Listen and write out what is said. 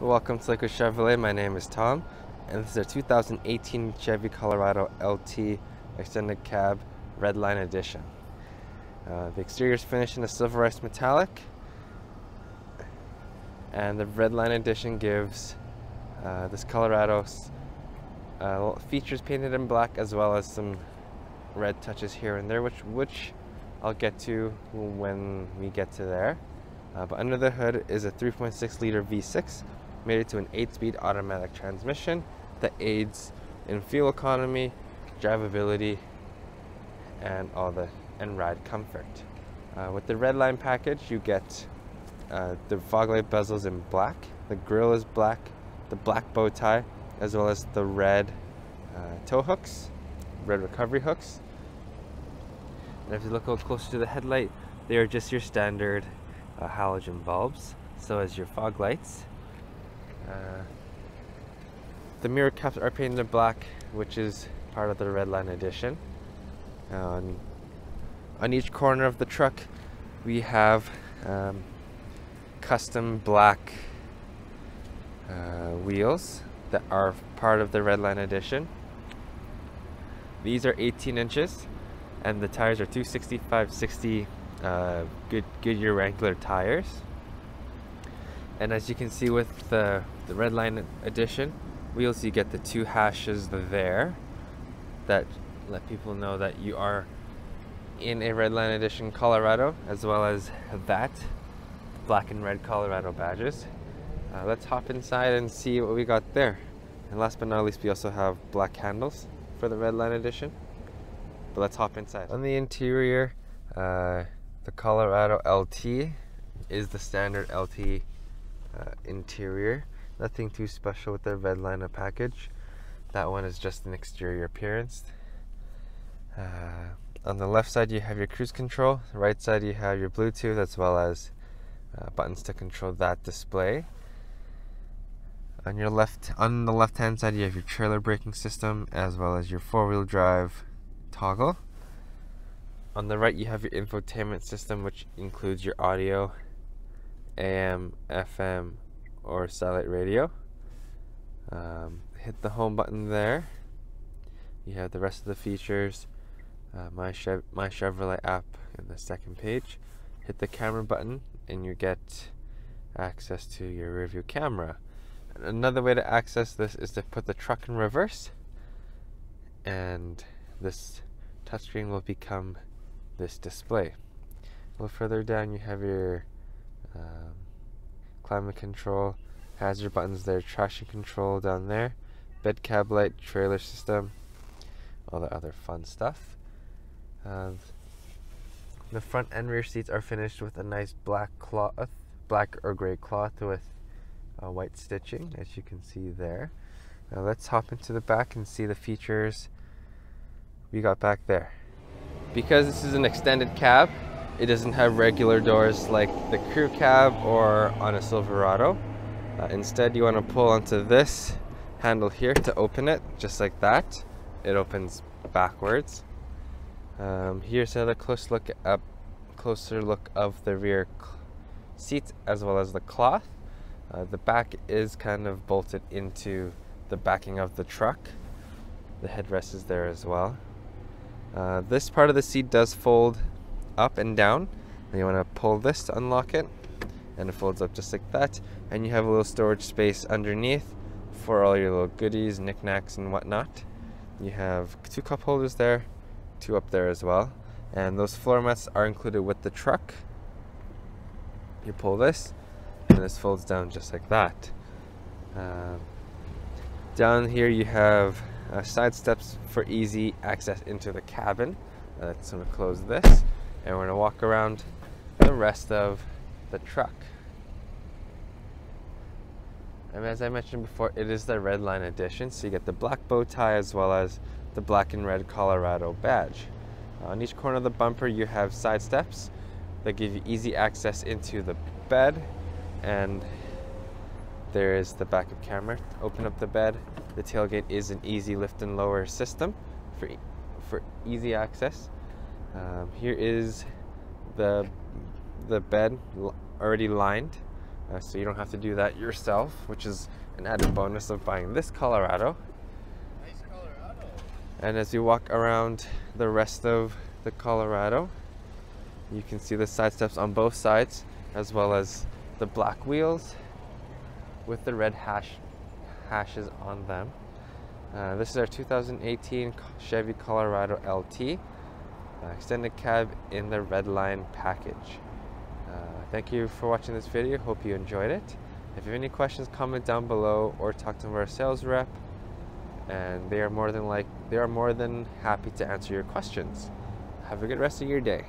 Welcome to Lakewood Chevrolet. My name is Tom, and this is a 2018 Chevy Colorado LT Extended Cab Redline Edition. Uh, the exterior is finished in a silverized metallic, and the Redline Edition gives uh, this Colorado uh, features painted in black as well as some red touches here and there, which which I'll get to when we get to there. Uh, but under the hood is a 3.6 liter V6 mated to an 8-speed automatic transmission that aids in fuel economy, drivability, and all the and ride comfort. Uh, with the Redline package, you get uh, the fog light bezels in black, the grille is black, the black bow tie, as well as the red uh, tow hooks, red recovery hooks. And if you look a little closer to the headlight, they are just your standard uh, halogen bulbs. So as your fog lights. Uh, the mirror caps are painted black, which is part of the Redline edition. On, on each corner of the truck, we have um, custom black uh, wheels that are part of the Redline edition. These are 18 inches and the tires are 265 60 uh, good Goodyear Wrangler tires. And as you can see with the, the Redline edition wheels, you get the two hashes there that let people know that you are in a Redline edition Colorado, as well as that black and red Colorado badges. Uh, let's hop inside and see what we got there. And last but not least, we also have black handles for the Redline edition. But let's hop inside. On the interior, uh, the Colorado LT is the standard LT uh, interior. Nothing too special with the Redline package. That one is just an exterior appearance. Uh, on the left side you have your cruise control. The right side you have your Bluetooth as well as uh, buttons to control that display. On your left, on the left hand side you have your trailer braking system as well as your four wheel drive toggle. On the right, you have your infotainment system, which includes your audio, AM, FM, or satellite radio. Um, hit the home button there. You have the rest of the features. Uh, my, Chev- my Chevrolet app in the second page. Hit the camera button, and you get access to your rear view camera. Another way to access this is to put the truck in reverse, and this touchscreen will become this display. A little further down, you have your um, climate control, hazard buttons there, traction control down there, bed cab light, trailer system, all the other fun stuff. Uh, the front and rear seats are finished with a nice black cloth, black or gray cloth with uh, white stitching, as you can see there. Now let's hop into the back and see the features we got back there. Because this is an extended cab, it doesn't have regular doors like the crew cab or on a Silverado. Uh, instead, you want to pull onto this handle here to open it, just like that. It opens backwards. Um, here's another close look up, closer look of the rear seat as well as the cloth. Uh, the back is kind of bolted into the backing of the truck. The headrest is there as well. Uh, this part of the seat does fold up and down. And you want to pull this to unlock it. And it folds up just like that. And you have a little storage space underneath for all your little goodies, knickknacks, and whatnot. You have two cup holders there, two up there as well. And those floor mats are included with the truck. You pull this, and this folds down just like that. Uh, down here you have uh, side steps for easy access into the cabin. Uh, let's close this and we're going to walk around the rest of the truck. And as I mentioned before, it is the Redline edition, so you get the black bow tie as well as the black and red Colorado badge. Uh, on each corner of the bumper, you have side steps that give you easy access into the bed, and there is the backup camera. Open up the bed, the tailgate is an easy lift and lower system for, for easy access. Um, here is the, the bed already lined uh, so you don't have to do that yourself, which is an added bonus of buying this Colorado. Nice Colorado. And as you walk around the rest of the Colorado, you can see the side steps on both sides, as well as the black wheels with the red hash hashes on them. Uh, this is our 2018 Chevy Colorado LT, uh, extended cab in the red line package. Uh, thank you for watching this video. Hope you enjoyed it. If you have any questions, comment down below or talk to our sales rep, and they are more than like they are more than happy to answer your questions. Have a good rest of your day.